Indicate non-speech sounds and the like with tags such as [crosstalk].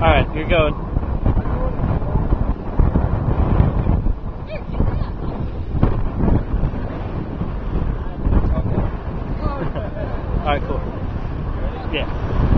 Alright, you're going. [laughs] Alright, cool. Yeah.